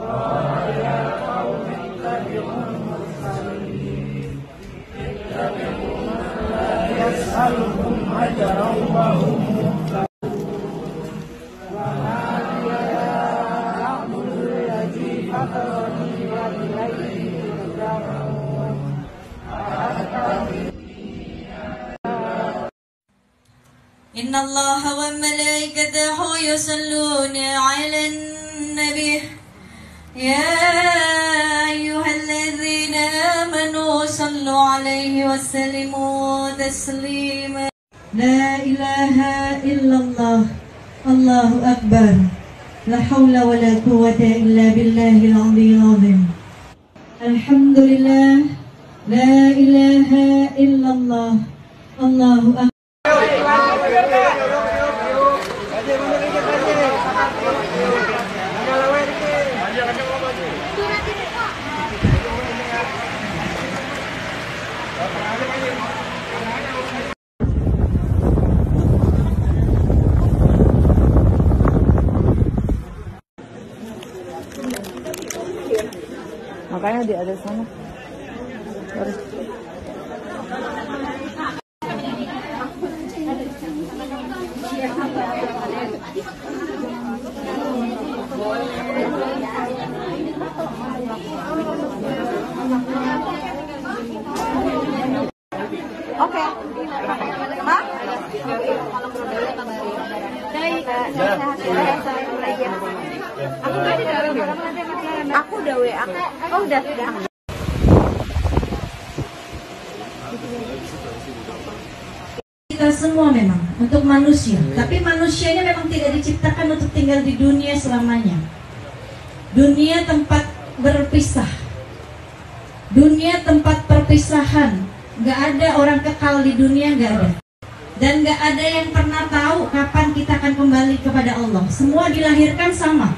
قال يا قوم اتبعوا المرسلين اتبعوا من يسألكم أجرا وهم إن الله وملائكته يصلون آمن به يا أيها الذين آمنوا صلوا عليه وسلموا تسليما. لا إله إلا الله. الله أكبر. لا حول ولا قوة إلا بالله العلي العظيم. الحمد لله. لا إله إلا الله. الله أكبر. makanya di ada sana harus Oke. Okay. Hah? Ya. Ya. Ya. Ya. Ya. Ya. dari, aku udah WA kan oh udah. Udah. Kita semua memang untuk manusia. Iya. Tapi manusianya memang tidak diciptakan untuk tinggal di dunia selamanya. Dunia tempat berpisah. Dunia tempat perpisahan. Gak ada orang kekal di dunia gak ada. Dan gak ada yang pernah tahu kapan kita akan kembali kepada Allah. Semua dilahirkan sama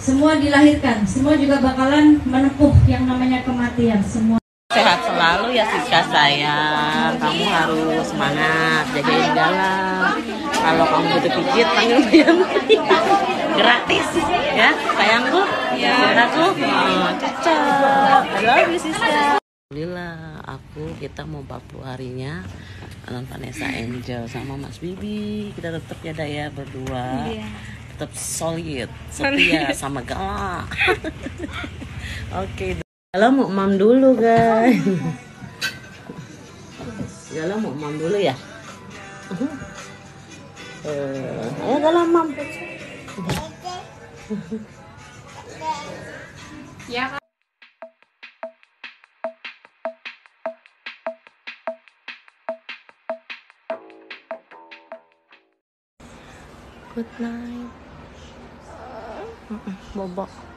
semua dilahirkan, semua juga bakalan menepuk yang namanya kematian, semua. Sehat selalu ya Siska sayang, kamu harus semangat, jagain jalan. Kalau kamu butuh pijit, panggil Bayanti. Gratis ya, sayangku. Ya. Anakku, oh, cocok. Halo Siska. Alhamdulillah aku kita mau 40 harinya non Vanessa Angel sama Mas Bibi kita tetap ya daya berdua. Yeah tetap solid, setia sama galak. Oke. Okay. Galau mau mam dulu, guys. Galau mau mam dulu ya. Eh, ayo galau mam. Ya good night 嗯嗯宝宝